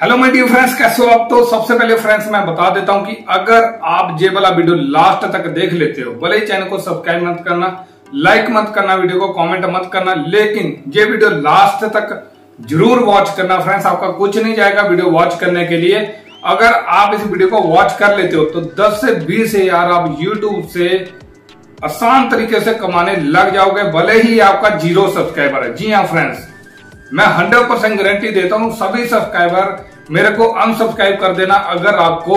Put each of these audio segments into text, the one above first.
Hello my dear friends कैसे हो आप? तो सबसे पहले फ्रेंड्स मैं बता देता हूँ कि अगर आप ये वाला वीडियो लास्ट तक देख लेते हो, भले ही चैनल को सब्सक्राइब मत करना लाइक मत करना वीडियो को कमेंट मत करना, लेकिन ये वीडियो लास्ट तक ज़रूर वॉच करना फ्रेंड्स आपका कुछ नहीं जाएगा वीडियो वॉच करने के लिए। अगर आप इस वीडियो को वॉच कर लेते हो तो 10 से 20 हज़ार आप यूट्यूब से आसान तरीके से कमाने लग जाओगे, भले ही आपका ज़ीरो सब्सक्राइबर है। जी हाँ फ्रेंड्स मैं हंड्रेड परसेंट गारंटी देता हूँ, सभी सब्सक्राइबर मेरे को अनसब्सक्राइब कर देना अगर आपको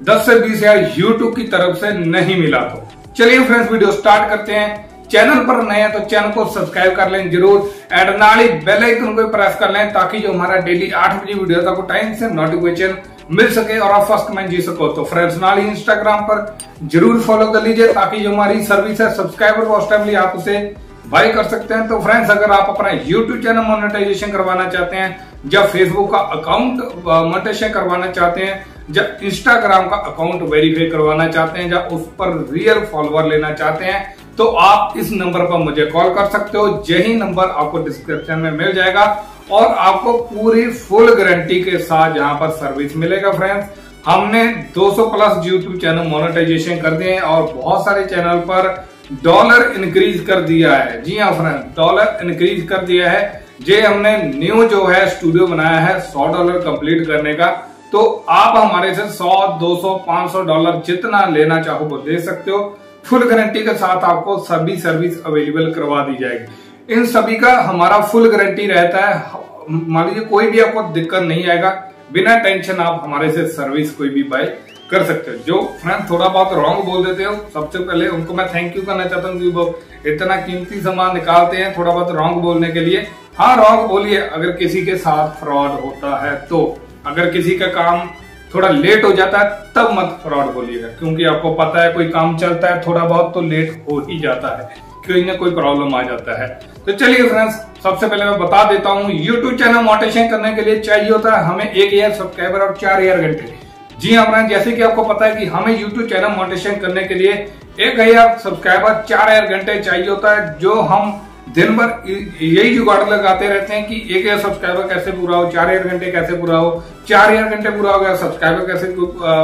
10 से 20 हज़ार यूट्यूब की तरफ़ से नहीं मिला तो। चलिए फ्रेंड्स वीडियो स्टार्ट करते हैं। चैनल पर नए हैं तो चैनल को सब्सक्राइब कर लें ज़रूर। एंड नाली बेल आइकन को प्रेस कर लें ताकि जो हमारा डेली आठ बजे वीडियो आपको टाइम से नोटिफिकेशन मिल सके और आप फ़र्स्ट में जी सको। तो फ्रेंड्स नाली इंस्टाग्राम पर ज़रूर फॉलो कर लीजिए ताकि जो हमारी सर्विस है सब्सक्राइबर टाइमली आप उसे बाई कर सकते हैं। तो फ्रेंड्स अगर आप अपना यूट्यूब चैनल मोनेटाइजेशन करवाना चाहते हैं, या फेसबुक का अकाउंट मोनेटाइजेशन करवाना चाहते हैं, या इंस्टाग्राम का अकाउंट वेरीफाई करवाना चाहते हैं, या उस पर रियल फॉलोअर लेना चाहते हैं तो आप इस नंबर पर मुझे कॉल कर सकते हो। यही नंबर आपको डिस्क्रिप्शन में मिल जाएगा और आपको पूरी फुल गारंटी के साथ यहाँ पर सर्विस मिलेगा फ्रेंड्स हमने 200 प्लस यूट्यूब चैनल मोनेटाइजेशन कर दिए हैं और बहुत सारे चैनल पर डॉलर इंक्रीज कर दिया है। जी हाँ फ्रेंड डॉलर इंक्रीज कर दिया है। जे हमने न्यू जो है स्टूडियो बनाया है, सौ डॉलर कंप्लीट करने का। तो आप हमारे से सौ, दो सौ, पाँच सौ डॉलर जितना लेना चाहो वो दे सकते हो। फुल गारंटी के साथ आपको सभी सर्विस अवेलेबल करवा दी जाएगी। इन सभी का हमारा फुल गारंटी रहता है। मान लीजिए कोई भी आपको दिक्कत नहीं आएगा। बिना टेंशन आप हमारे से सर्विस कोई भी बाय कर सकते हो। जो फ्रेंड थोड़ा बहुत रॉन्ग बोल देते हो, सबसे पहले उनको मैं थैंक यू करना चाहता हूँ वो इतना कीमती सामान निकालते हैं थोड़ा बहुत रॉन्ग बोलने के लिए। हाँ रॉन्ग बोलिए, अगर किसी के साथ फ्रॉड होता है तो। अगर किसी का काम थोड़ा लेट हो जाता है, तब मत फ्रॉड बोलिएगा क्योंकि आपको पता है, कोई काम चलता है थोड़ा बहुत तो लेट हो ही जाता है। कोई ना कोई प्रॉब्लम आ जाता है। तो चलिए फ्रेंड्स सबसे पहले मैं बता देता हूँ यूट्यूब चैनल मोटेशन करने के लिए चाहिए होता है हमें एक ईयर सब्सक्राइबर और चार ईयर घंटे। जी हाँ फ्रेंड जैसे कि आपको पता है कि हमें यूट्यूब चैनल मोटेशन करने के लिए एक हज़ार सब्सक्राइबर चार हज़ार घंटे चाहिए होता है, जो हम दिन भर यही जुगाड़ लगाते रहते हैं कि एक हज़ार सब्सक्राइबर कैसे पूरा हो, चार हज़ार घंटे कैसे पूरा हो, चार हज़ार घंटे पूरा हो गया सब्सक्राइबर कैसे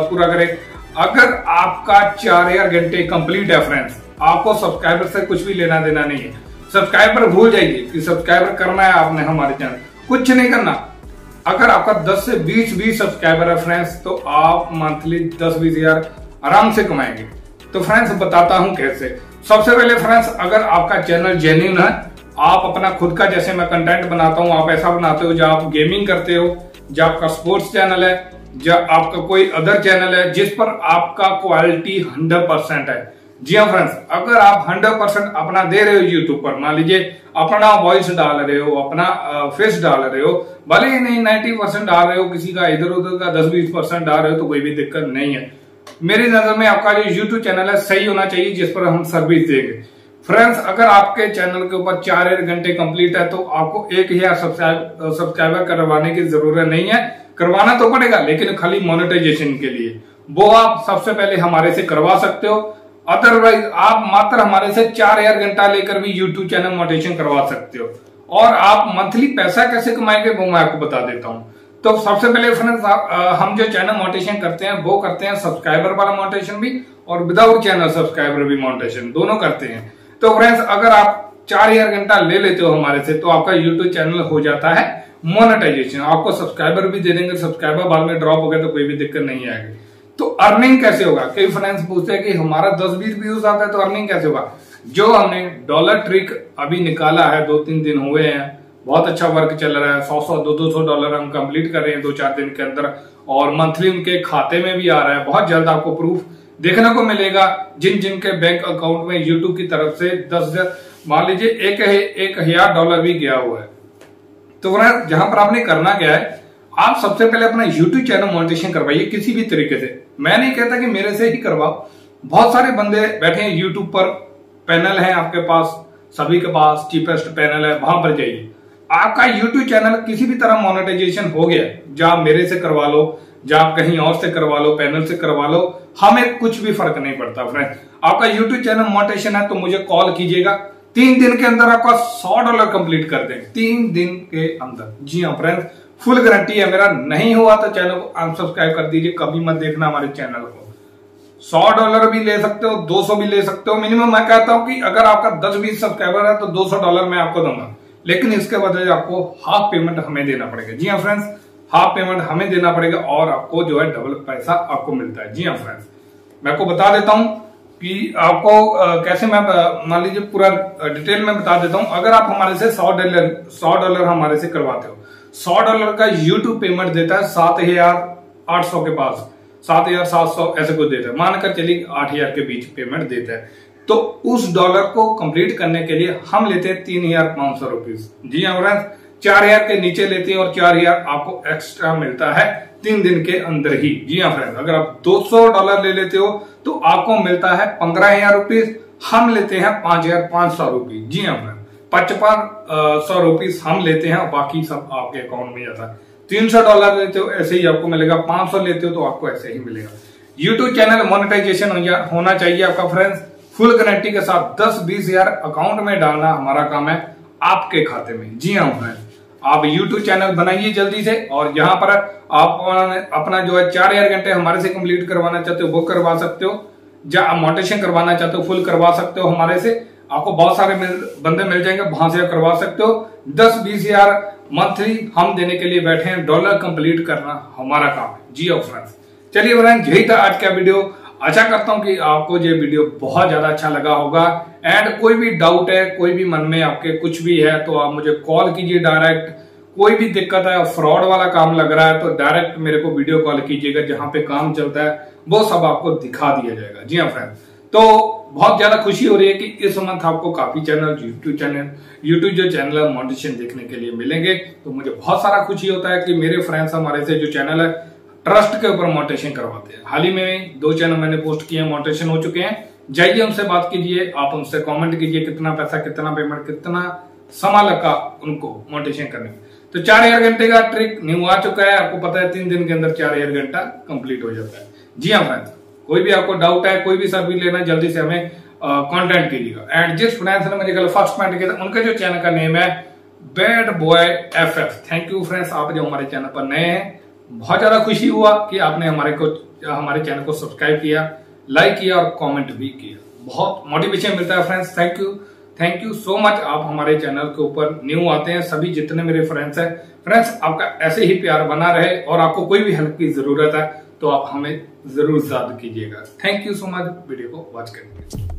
पूरा करे। अगर आपका चार हज़ार घंटे कंप्लीट है फ्रेंड्स आपको सब्सक्राइबर से कुछ भी लेना देना नहीं है। सब्सक्राइबर भूल जाइए कि सब्सक्राइबर करना है आपने हमारे चैनल कुछ नहीं करना। अगर आपका 10 से 20 भी सब्सक्राइबर है फ्रेंड्स तो आप मंथली 10 बीस हज़ार आराम से कमाएँगे। तो फ्रेंड्स, बताता हूँ कैसे। सबसे पहले फ्रेंड्स, अगर आपका चैनल जेन्यून है, आप अपना खुद का जैसे मैं कंटेंट बनाता हूँ, आप ऐसा बनाते हो जो आप गेमिंग करते हो जो आपका स्पोर्ट्स चैनल है जो आपका कोई अदर चैनल है, जिस पर आपका क्वालिटी हंड्रेड परसेंट है। जी हाँ फ्रेंड्स, अगर आप हंड्रेड परसेंट अपना दे रहे हो यूट्यूब पर, मान लीजिए अपना वॉइस डाल रहे हो, अपना फेस डाल रहे हो, भले ही नहीं नाइन्टी परसेंट डाल रहे हो, किसी का इधर उधर का दस बीस परसेंट डाल रहे हो तो कोई भी दिक्कत नहीं है। मेरी नज़र में आपका जो यूट्यूब चैनल है, सही होना चाहिए, जिस पर हम सर्विस देंगे। फ्रेंड्स, अगर आपके चैनल के ऊपर चार घंटे कंप्लीट है तो आपको एक हज़ार सब्सक्राइबर करवाने की ज़रूरत नहीं है। करवाना तो पड़ेगा, लेकिन खाली मोनेटाइजेशन के लिए। वो आप सबसे पहले हमारे से करवा सकते हो। अदरवाइज़ आप मात्र हमारे से चार हज़ार घंटा लेकर भी यूट्यूब चैनल मोटेशन करवा सकते हो। और आप मंथली पैसा कैसे कमाएँगे, वो मैं आपको बता देता हूँ। तो सबसे पहले फ्रेंड्स हम जो चैनल मोटेशन करते हैं, वो करते हैं सब्सक्राइबर वाला मोटेशन भी और विदाउट चैनल सब्सक्राइबर भी मोटेशन दोनों करते हैं। तो फ्रेंड्स अगर आप चार हज़ार घंटा ले लेते हो हमारे से तो आपका यूट्यूब चैनल हो जाता है मोनेटाइजेशन आपको सब्सक्राइबर भी दे देंगे सब्सक्राइबर बाद में ड्रॉप हो गया तो कोई भी दिक्कत नहीं आएगी। तो अर्निंग कैसे होगा? कई फाइनेंस पूछते हैं कि हमारा दस बीस व्यूज़ आता है तो अर्निंग कैसे होगा? जो हमने डॉलर ट्रिक अभी निकाला है दो तीन दिन हुए हैं, बहुत अच्छा वर्क चल रहा है सौ सौ दो दो सौ डॉलर हम कंप्लीट कर रहे हैं दो चार दिन के अंदर, और मंथली उनके खाते में भी आ रहा है, बहुत जल्द आपको प्रूफ देखने को मिलेगा। जिन जिन के बैंक अकाउंट में यूट्यूब की तरफ़ से दस हज़ार, मान लीजिए एक हज़ार डॉलर भी गया हुआ है। तो जहाँ पर आपने करना क्या है आप सबसे पहले अपना यूट्यूब चैनल मोनिटेशन करवाइए किसी भी तरीके से। मैं नहीं कहता कि मेरे से ही करवाओ। बहुत सारे बंदे बैठे हैं यूट्यूब पर। पैनल है आपके पास। सभी के पास चीपेस्ट पैनल है। वहाँ पर जाइए। आपका यूट्यूब चैनल किसी भी तरह मोनेटाइजेशन हो गया जहाँ मेरे से करवा लो, जा कहीं और से करवा लो पैनल से करवा लो, हमें कुछ भी फ़र्क नहीं पड़ता फ्रेंड आपका यूट्यूब चैनल मोनेटाइजेशन है तो मुझे कॉल कीजिएगा। तीन दिन के अंदर आपका सौ डॉलर कंप्लीट कर दें तीन दिन के अंदर। जी हाँ फ्रेंड फुल गारंटी है मेरा। नहीं हुआ तो चैनल को अनसब्सक्राइब कर दीजिए। कभी मत देखना हमारे चैनल को। सौ डॉलर भी ले सकते हो, दो सौ भी ले सकते हो। मिनिमम मैं कहता हूँ कि अगर आपका दस बीस सब्सक्राइबर है तो दो सौ डॉलर मैं आपको दूँगा। लेकिन इसके बदले आपको हाफ़ पेमेंट हमें देना पड़ेगा। जी हाँ फ्रेंड्स हाफ़ पेमेंट हमें देना पड़ेगा और आपको जो है डबल पैसा आपको मिलता है। जी हाँ फ्रेंड्स मैं आपको बता देता हूँ कि आपको कैसे मैं मान लीजिए पूरा डिटेल में बता देता हूँ। अगर आप हमारे से सौ डॉलर सौ डॉलर हमारे से करवाते हो, सौ डॉलर का यूट्यूब पेमेंट देता है सात हज़ार आठ सौ के पास। सात हज़ार सात सौ ऐसे कुछ देता है। मानकर चलिए आठ हज़ार के बीच पेमेंट देता है। तो उस डॉलर को कंप्लीट करने के लिए हम लेते हैं तीन हज़ार पाँच सौ रुपीज़ जी हाँ चार हज़ार के नीचे लेते हैं और चार हज़ार आपको एक्स्ट्रा मिलता है। तीन दिन के अंदर ही। जी हाँ फ्रेंड अगर आप 200 डॉलर ले लेते हो तो आपको मिलता है पंद्रह हज़ार रुपीज़ हम लेते हैं पाँच हज़ार पाँच सौ रुपीज़ जी हाँ फ्रेंड पचपन सौ रुपीज़ हम लेते हैं बाकी सब आपके अकाउंट में जाता है। तीन सौ डॉलर लेते हो, ऐसे ही आपको मिलेगा। पाँच सौ लेते हो तो आपको ऐसे ही मिलेगा। यूट्यूब चैनल मोनेटाइजेशन होना चाहिए आपका फ्रेंड्स फुल गारंटी के साथ दस बीस हज़ार अकाउंट में डालना हमारा काम है आपके खाते में। जी हाँ फ्रेंड्स आप यूट्यूब चैनल बनाइए जल्दी से और यहाँ पर आप अपना जो है चार हज़ार घंटे हमारे से कंप्लीट करवाना चाहते हो वो करवा सकते हो या आप मोटेशन करवाना चाहते हो फुल करवा सकते हो हमारे से। आपको बहुत सारे मिल, बंदे मिल जाएँगे वहाँ से करवा सकते हो। दस बीस हज़ार मंथली हम देने के लिए बैठे हैं डॉलर कंप्लीट करना हमारा काम है। जी फ्रेंड्स चलिए फ्रेंड्स यही था आज का वीडियो आशा करता हूँ कि आपको ये वीडियो बहुत ज़्यादा अच्छा लगा होगा। एंड कोई भी डाउट है, कोई भी मन में आपके कुछ भी है तो आप मुझे कॉल कीजिए डायरेक्ट कोई भी दिक्कत है फ्रॉड वाला काम लग रहा है तो डायरेक्ट मेरे को वीडियो कॉल कीजिएगा, जहाँ पे काम चलता है, वो सब आपको दिखा दिया जाएगा। जी हाँ फ्रेंड तो बहुत ज़्यादा खुशी हो रही है कि इस मंथ आपको काफ़ी चैनल यूट्यूब चैनल यूट्यूब जो चैनल है मोटिवेशन देखने के लिए मिलेंगे। तो मुझे बहुत सारा खुशी होता है कि मेरे फ्रेंड्स हमारे से जो चैनल है ट्रस्ट के ऊपर मोटेशन करवाते हैं। हाल ही में दो चैनल मैंने पोस्ट किए मोटेशन हो चुके हैं। जाइए उनसे बात कीजिए, आप उनसे कमेंट कीजिए, कितना पैसा, कितना पेमेंट कितना समा लगा उनको मोटेशन करने में। तो चार हज़ार घंटे का ट्रिक न्यू आ चुका है। आपको पता है, तीन दिन के अंदर चार हज़ार घंटा कंप्लीट हो जाता है। जी हाँ फ्रेंड्स कोई भी आपको डाउट है, कोई भी सर्विस लेना, जल्दी से हमें कॉन्टेक्ट कीजिएगा। एंड जिस फ्रेंड्स ने मेरे फ़र्स्ट पॉइंट किया था, उनका जो चैनल का नेम है bad boy F F thank you friends आप जो हमारे चैनल पर नए हैं बहुत ज़्यादा खुशी हुआ कि आपने हमारे को, हमारे चैनल को सब्सक्राइब किया लाइक किया और कमेंट भी किया। बहुत मोटिवेशन मिलता है friends thank you thank you so much आप हमारे चैनल के ऊपर न्यू आते हैं, सभी जितने मेरे फ्रेंड्स हैं फ्रेंड्स आपका ऐसे ही प्यार बना रहे और आपको कोई भी हेल्प की ज़रूरत है तो आप हमें ज़रूर याद कीजिएगा। Thank you so much video को वॉच करने